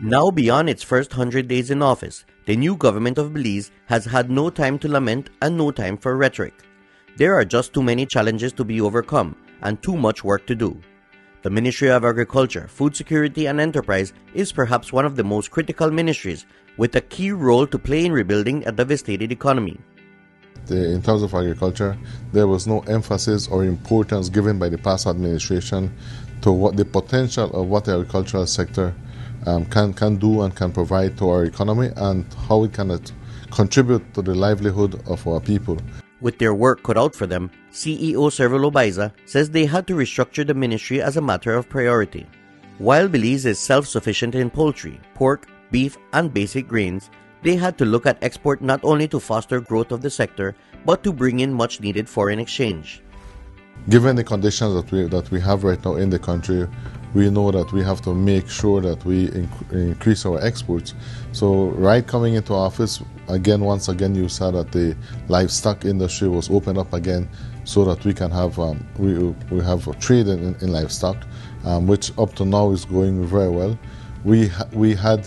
Now beyond its first 100 days in office, the new government of Belize has had no time to lament and no time for rhetoric. There are just too many challenges to be overcome and too much work to do. The Ministry of Agriculture, Food Security and Enterprise is perhaps one of the most critical ministries with a key role to play in rebuilding a devastated economy. The, in terms of agriculture, there was no emphasis or importance given by the past administration to what the potential of what the agricultural sector um, can, can do and can provide to our economy and how it can contribute to the livelihood of our people. With their work cut out for them, CEO Servulo Baeza says they had to restructure the ministry as a matter of priority. While Belize is self sufficient in poultry, pork, beef, and basic grains, they had to look at export not only to foster growth of the sector, but to bring in much needed foreign exchange. Given the conditions that we, that we have right now in the country, we know that we have to make sure that we inc- increase our exports. So, right coming into office, again, once again, you saw that the livestock industry was opened up again so that we can have um, we, we have a trade in, in livestock, um, which up to now is going very well. We ha- we had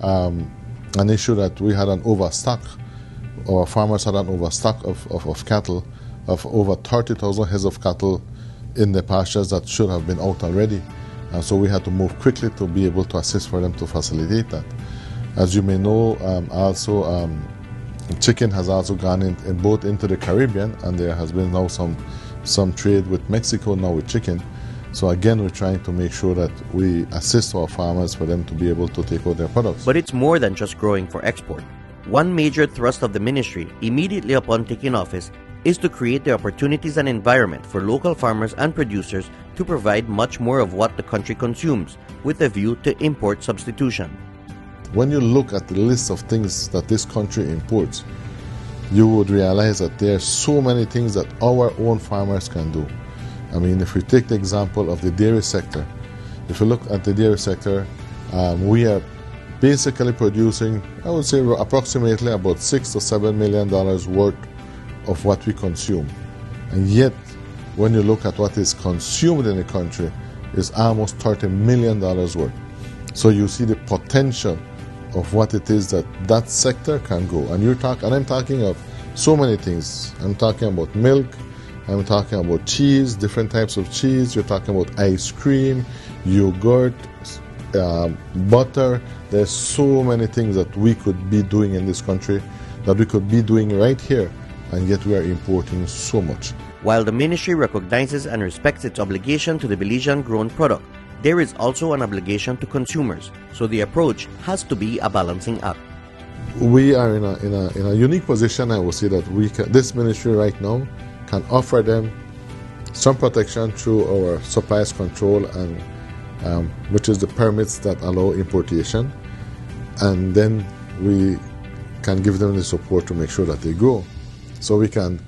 um, an issue that we had an overstock. Our farmers had an overstock of, of, of cattle, of over 30,000 heads of cattle in the pastures that should have been out already. And so we had to move quickly to be able to assist for them to facilitate that. As you may know, um, also um, chicken has also gone in, in, both into the Caribbean, and there has been now some some trade with Mexico now with chicken. So again, we're trying to make sure that we assist our farmers for them to be able to take out their products. But it's more than just growing for export. One major thrust of the ministry, immediately upon taking office, is to create the opportunities and environment for local farmers and producers to provide much more of what the country consumes, with a view to import substitution. When you look at the list of things that this country imports, you would realize that there are so many things that our own farmers can do. I mean, if we take the example of the dairy sector, if you look at the dairy sector, um, we are basically producing, I would say, approximately about six to seven million dollars worth of what we consume. And yet, when you look at what is consumed in the country, is almost $30 million worth. So you see the potential of what it is that that sector can go. And you're talking, and I'm talking of so many things. I'm talking about milk. I'm talking about cheese, different types of cheese. You're talking about ice cream, yogurt, um, butter. There's so many things that we could be doing in this country that we could be doing right here and yet we are importing so much. While the ministry recognizes and respects its obligation to the Belizean grown product, there is also an obligation to consumers, so the approach has to be a balancing act. We are in a, in a, in a unique position, I will say, that we can, this ministry right now can offer them some protection through our supplies control and um, which is the permits that allow importation, and then we can give them the support to make sure that they grow so we can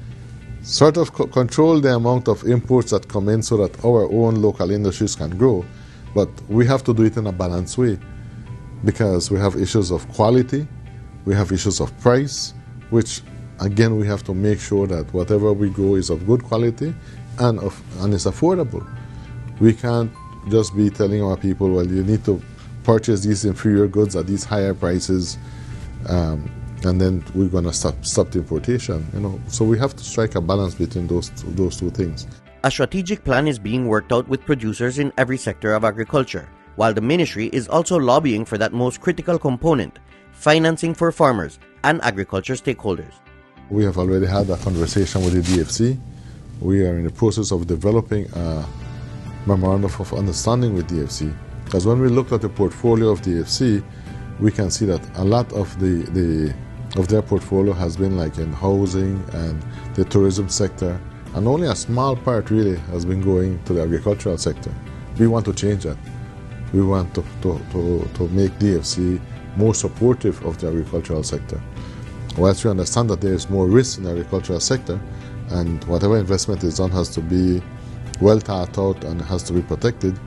sort of co- control the amount of imports that come in so that our own local industries can grow. But we have to do it in a balanced way because we have issues of quality, we have issues of price, which again we have to make sure that whatever we grow is of good quality and of and is affordable. We can't just be telling our people, well, you need to purchase these inferior goods at these higher prices. Um, and then we're going to stop stop the importation. You know, so we have to strike a balance between those two, those two things. A strategic plan is being worked out with producers in every sector of agriculture, while the ministry is also lobbying for that most critical component: financing for farmers and agriculture stakeholders. We have already had a conversation with the DFC. We are in the process of developing a memorandum of understanding with DFC. Because when we looked at the portfolio of DFC, we can see that a lot of the, the of their portfolio has been like in housing and the tourism sector, and only a small part really has been going to the agricultural sector. We want to change that. We want to, to, to, to make DFC more supportive of the agricultural sector. Whilst we understand that there is more risk in the agricultural sector, and whatever investment is done has to be well thought out and has to be protected,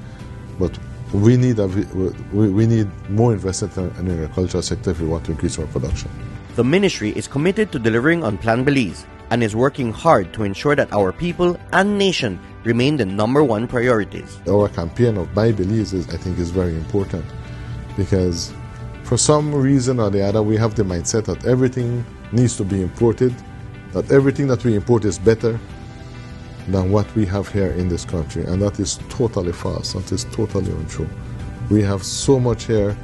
but we need a, we, we need more investment in the agricultural sector if we want to increase our production. The ministry is committed to delivering on Plan Belize and is working hard to ensure that our people and nation remain the number one priorities. Our campaign of Buy Belize is, I think, is very important because for some reason or the other, we have the mindset that everything needs to be imported, that everything that we import is better than what we have here in this country. And that is totally false. That is totally untrue. We have so much here.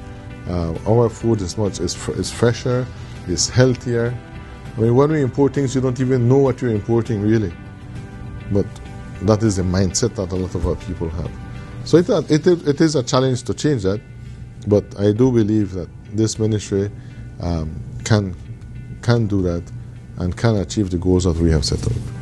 Uh, our food is much is, is fresher, is healthier. I mean, when we import things, you don't even know what you're importing, really. But that is the mindset that a lot of our people have. So it, it, it is a challenge to change that. But I do believe that this ministry um, can can do that and can achieve the goals that we have set out.